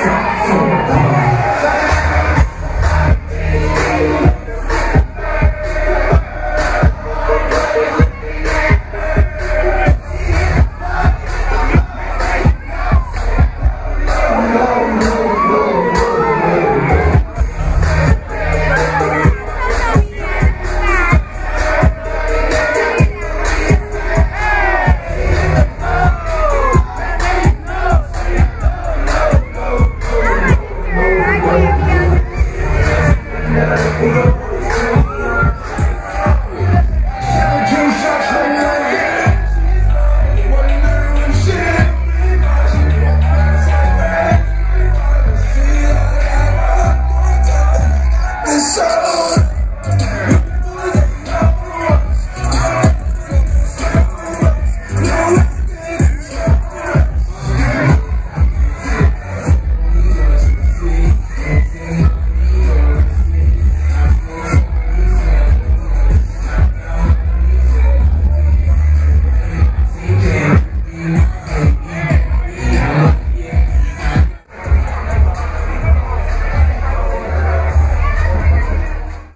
そう。